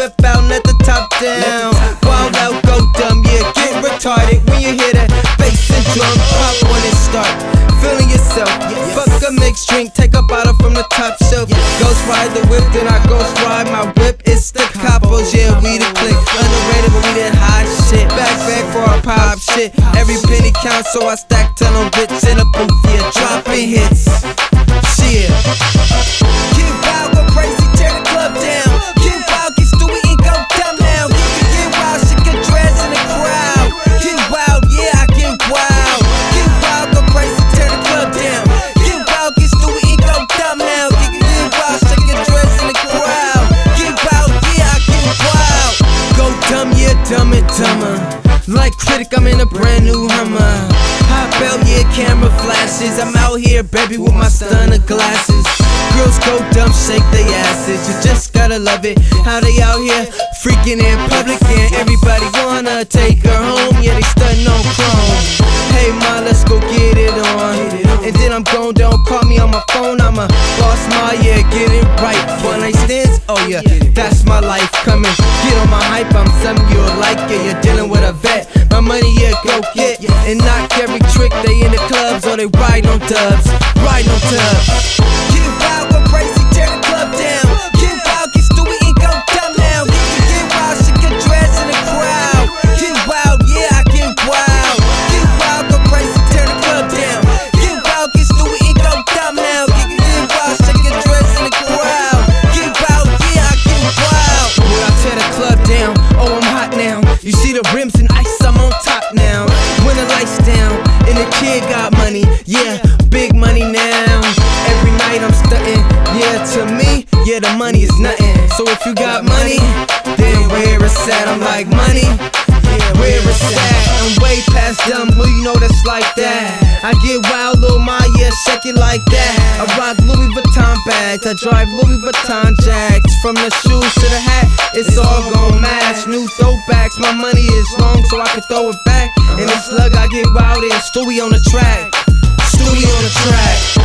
whip out let the top down. Wild out, go dumb, yeah, get retarded when you hear that bass and drum pop when it start. Feeling yourself, fuck a mixed drink, take a bottle from the top shelf. Ghost ride the whip, then I ghost ride my whip. It's the coppos, yeah, we the click. Underrated, but we that hot shit. Back, back for our pop shit. Every penny counts, so I stack till I'm rich in a booth, yeah, dropping hits. Shit. Dumb, and dumber. Like critic, I'm in a brand new Hummer. Hot yeah, camera flashes. I'm out here, baby, with my stunner glasses. Girls go dumb, shake their asses. You just gotta love it. How they out here freaking in public, and everybody wanna take her home. Yeah, they stunning on chrome. Hey, ma, let's go get it on. And then I'm gone, don't call me on my phone. I'm a boss, ma, yeah, get it right. One night stands, oh yeah, that's my life coming. Get on my hype, Something you'll like. it, you're dealing with a vet. My money, yeah, go get. And knock every trick, they in the clubs or they ride on dubs. Ride on dubs. Rims and ice, I'm on top now. When the lights down, and the kid got money, yeah, big money now. Every night I'm stunting, yeah, to me, yeah, the money is nothing. So if you got money, then where it's at? I'm like, money, where it's at? I'm way past dumb, who you know that's like that? I get wild, little my, yeah, shake it like that. I rock Louis Vuitton bags, I drive Louis Vuitton jacks. From the shoes to the hat, it's all gon' match. New throwbacks, my money is long, so I can throw it back. And this slug I get wild in, Stewie on the track. Stewie on the track.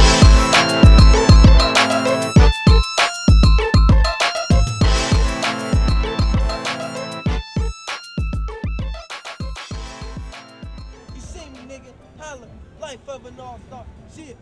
Holla, life of an all-star. Shit.